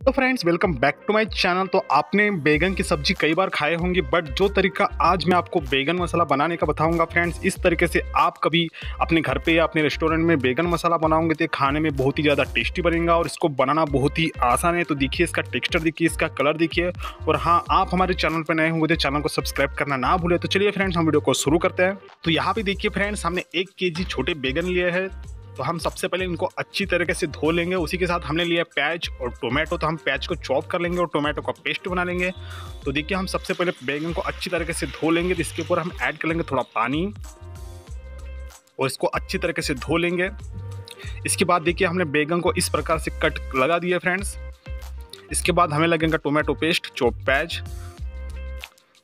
तो friends welcome back to my channel तो आपने बैगन की सब्ज़ी कई बार खाए होंगे बट जो तरीका आज मैं आपको बैगन मसाला बनाने का बताऊँगा फ्रेंड्स इस तरीके से आप कभी अपने घर पे या अपने रेस्टोरेंट में बैगन मसाला बनाओगे तो खाने में बहुत ही ज़्यादा टेस्टी बनेगा और इसको बनाना बहुत ही आसान है। तो देखिए इसका टेक्स्चर देखिए इसका कलर देखिए। और हाँ आप हमारे चैनल पर नए होंगे तो चैनल को सब्सक्राइब करना ना भूले। तो चलिए फ्रेंड्स हम वीडियो को शुरू करते हैं। तो यहाँ पे देखिए फ्रेंड्स हमने एक के छोटे बैगन लिए हैं। तो हम सबसे पहले इनको अच्छी तरीके से धो लेंगे। उसी के साथ हमने लिया प्याज और टोमेटो तो हम प्याज को चॉप कर लेंगे और टोमेटो का पेस्ट बना लेंगे। तो देखिए, हम सबसे पहले बैगन को अच्छी तरीके से धो लेंगे। तो इसके ऊपर हम ऐड कर लेंगे थोड़ा पानी और इसको अच्छी तरीके से धो लेंगे। इसके बाद देखिए, हमने बैगन को इस प्रकार से कट लगा दिया, फ्रेंड्स। इसके बाद हमें लगेगा टोमेटो पेस्ट, चॉप प्याज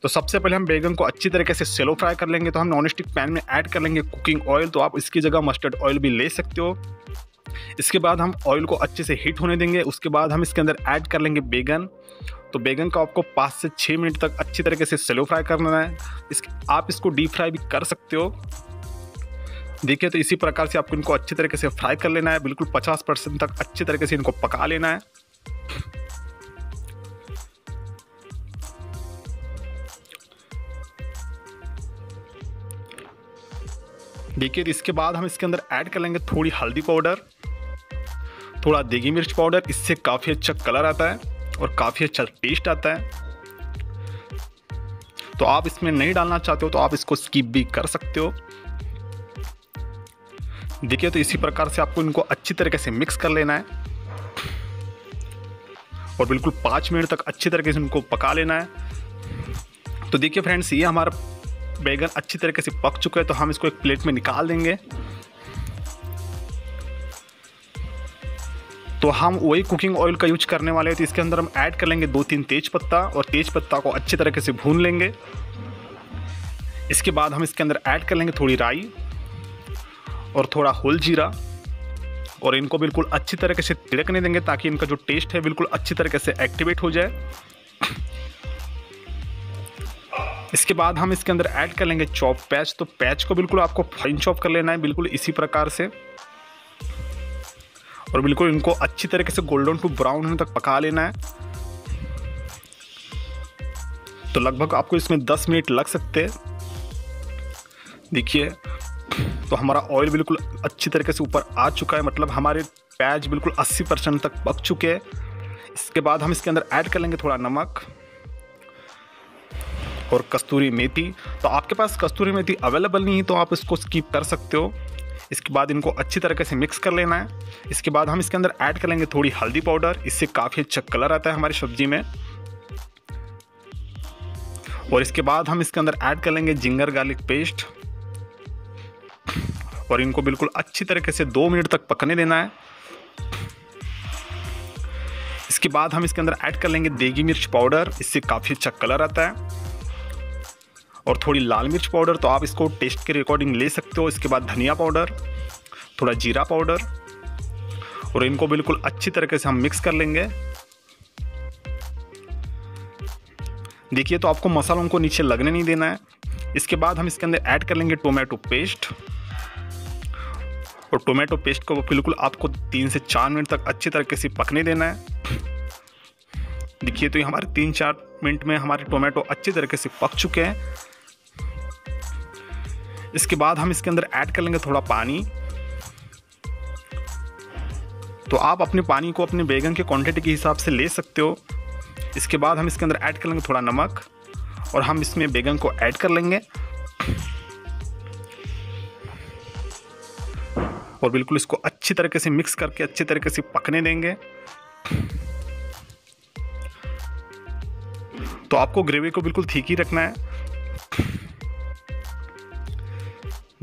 तो सबसे पहले हम बैगन को अच्छी तरीके से सेलो फ्राई कर लेंगे तो हम नॉन स्टिक पैन में ऐड कर लेंगे कुकिंग ऑयल तो आप इसकी जगह मस्टर्ड ऑयल भी ले सकते हो। इसके बाद हम ऑयल को अच्छे से हीट होने देंगे, उसके बाद हम इसके अंदर ऐड कर लेंगे बैगन। तो बैगन को आपको पाँच से छः मिनट तक अच्छी तरीके से सेलो फ्राई करना है। इस, आप इसको डीप फ्राई भी कर सकते हो। देखिए तो इसी प्रकार से आपको इनको अच्छी तरीके से फ्राई कर लेना है, बिल्कुल पचास परसेंट तक अच्छी तरीके से इनको पका लेना है। देखिए तो इसके बाद हम इसके अंदर ऐड कर लेंगे थोड़ी हल्दी पाउडर थोड़ा देगी मिर्च पाउडर इससे काफ़ी अच्छा कलर आता है और काफ़ी अच्छा टेस्ट आता है। तो आप इसमें नहीं डालना चाहते हो तो आप इसको स्किप भी कर सकते हो। देखिए तो इसी प्रकार से आपको इनको अच्छी तरीके से मिक्स कर लेना है। और बिल्कुल पाँच मिनट तक अच्छी तरीके से इनको पका लेना है। तो देखिए फ्रेंड्स ये हमारा बैगन अच्छी तरीके से पक चुका है तो हम इसको एक प्लेट में निकाल देंगे। तो हम वही कुकिंग ऑयल का यूज़ करने वाले हैं तो इसके अंदर हम ऐड कर लेंगे दो तीन तेज पत्ता, और तेज पत्ता को अच्छी तरीके से भून लेंगे। इसके बाद हम इसके अंदर ऐड कर लेंगे थोड़ी राई और थोड़ा होल जीरा, और इनको बिल्कुल अच्छी तरीके से तिड़कने देंगे, ताकि इनका जो टेस्ट है, बिल्कुल अच्छी तरीके से एक्टिवेट हो जाए। इसके बाद हम इसके अंदर ऐड कर लेंगे चॉप पैच तो पैच को बिल्कुल आपको फाइन चॉप कर लेना है, बिल्कुल इसी प्रकार से। और बिल्कुल इनको अच्छी तरीके से गोल्डन टू ब्राउन होने तक पका लेना है। तो लगभग आपको इसमें 10 मिनट लग सकते हैं। देखिए तो हमारा ऑयल बिल्कुल अच्छी तरीके से ऊपर आ चुका है। मतलब हमारे प्याज बिल्कुल 80 परसेंट तक पक चुके हैं। इसके बाद हम इसके अंदर ऐड कर लेंगे थोड़ा नमक। और कस्तूरी मेथी। तो आपके पास कस्तूरी मेथी अवेलेबल नहीं है तो आप इसको स्कीप कर सकते हो। इसके बाद इनको अच्छी तरीके से मिक्स कर लेना है। इसके बाद हम इसके अंदर ऐड कर लेंगे थोड़ी हल्दी पाउडर इससे काफ़ी अच्छा कलर आता है हमारी सब्ज़ी में। और इसके बाद हम इसके अंदर ऐड कर लेंगे जिंगर गार्लिक पेस्ट और इनको बिल्कुल अच्छी तरीके से दो मिनट तक पकने देना है। इसके बाद हम इसके अंदर ऐड कर लेंगे देगी मिर्च पाउडर इससे काफ़ी अच्छा कलर आता है। और थोड़ी लाल मिर्च पाउडर तो आप इसको टेस्ट के अकॉर्डिंग ले सकते हो। इसके बाद धनिया पाउडर, थोड़ा जीरा पाउडर, और इनको बिल्कुल अच्छी तरीके से हम मिक्स कर लेंगे। देखिए तो आपको मसालों को नीचे लगने नहीं देना है। इसके बाद हम इसके अंदर ऐड कर लेंगे टोमेटो पेस्ट और टोमेटो पेस्ट को बिल्कुल आपको तीन से चार मिनट तक अच्छी तरीके से पकने देना है। देखिए तो ये हमारे तीन चार मिनट में हमारे टोमेटो अच्छी तरीके से पक चुके हैं। इसके बाद हम इसके अंदर ऐड कर लेंगे थोड़ा पानी। तो आप अपने पानी को अपने बैगन के क्वांटिटी के हिसाब से ले सकते हो। इसके बाद हम इसके अंदर ऐड कर लेंगे थोड़ा नमक और हम इसमें बैगन को ऐड कर लेंगे। और बिल्कुल इसको अच्छी तरीके से मिक्स करके, अच्छी तरीके से पकने देंगे। तो आपको ग्रेवी को बिल्कुल ठीक ही रखना है।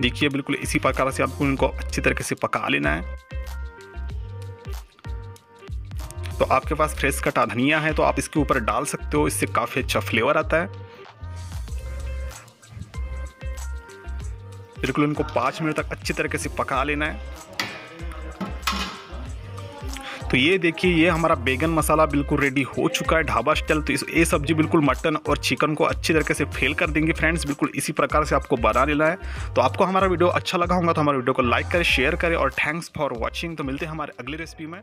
देखिए, बिल्कुल इसी प्रकार से आपको इनको अच्छी तरीके से पका लेना है। तो आपके पास फ्रेश कटा धनिया है तो आप इसके ऊपर डाल सकते हो, इससे काफ़ी अच्छा फ्लेवर आता है। बिल्कुल इनको पाँच मिनट तक अच्छी तरीके से पका लेना है। तो ये देखिए, ये हमारा बैगन मसाला बिल्कुल रेडी हो चुका है, ढाबा स्टाइल तो इस, ये सब्ज़ी बिल्कुल मटन और चिकन को अच्छी तरीके से फेल कर देंगे फ्रेंड्स बिल्कुल इसी प्रकार से आपको बना लेना है। तो आपको हमारा वीडियो अच्छा लगा होगा तो हमारे वीडियो को लाइक करें शेयर करें और थैंक्स फॉर वॉचिंग तो मिलते हैं हमारे अगली रेसिपी में।